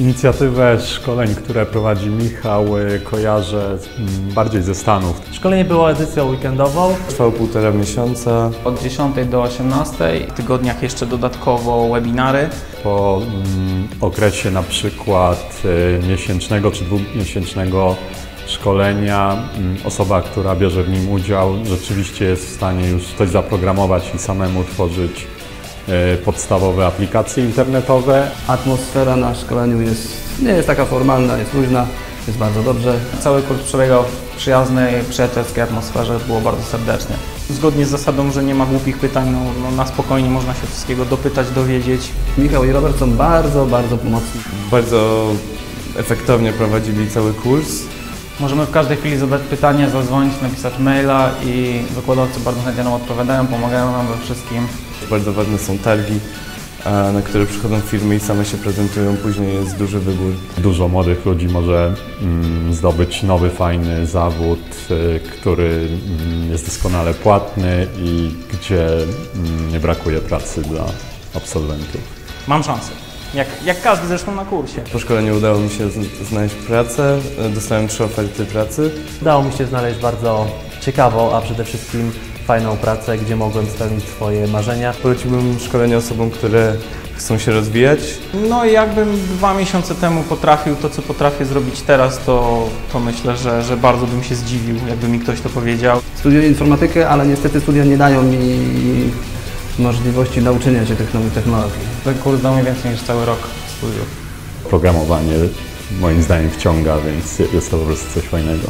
Inicjatywę szkoleń, które prowadzi Michał, y, kojarzę mm, bardziej ze Stanów. Szkolenie było edycją weekendową. Trwało półtora miesiąca. Od 10 do 18, w tygodniach jeszcze dodatkowo webinary. Po mm, okresie na przykład y, miesięcznego czy dwumiesięcznego szkolenia mm, osoba, która bierze w nim udział, rzeczywiście jest w stanie już coś zaprogramować i samemu tworzyć podstawowe aplikacje internetowe. Atmosfera na szkoleniu jest, nie jest taka formalna, jest luźna, jest bardzo dobrze. Cały kurs przebiegał w przyjaznej, przyjacielskiej atmosferze, było bardzo serdecznie. Zgodnie z zasadą, że nie ma głupich pytań, no, no na spokojnie można się wszystkiego dopytać, dowiedzieć. Michał i Robert są bardzo, bardzo pomocni. Bardzo efektownie prowadzili cały kurs. Możemy w każdej chwili zadać pytanie, zadzwonić, napisać maila i wykładowcy bardzo chętnie nam odpowiadają, pomagają nam we wszystkim. Bardzo ważne są targi, na które przychodzą firmy i same się prezentują. Później jest duży wybór. Dużo młodych ludzi może mm, zdobyć nowy, fajny zawód, y, który mm, jest doskonale płatny i gdzie mm, nie brakuje pracy dla absolwentów. Mam szansę. Jak, jak każdy zresztą na kursie. Po szkoleniu udało mi się znaleźć pracę. Dostałem trzy oferty pracy. Udało mi się znaleźć bardzo ciekawą, a przede wszystkim fajną pracę, gdzie mogłem spełnić swoje marzenia. Poleciłbym szkolenie osobom, które chcą się rozwijać. No i jakbym dwa miesiące temu potrafił to, co potrafię zrobić teraz, to, to myślę, że, że bardzo bym się zdziwił, jakby mi ktoś to powiedział. Studiuję informatykę, ale niestety studia nie dają mi możliwości nauczenia się tych nowych technologii. Ten kurs dał mi więcej niż cały rok studiów. Programowanie moim zdaniem wciąga, więc jest to po prostu coś fajnego.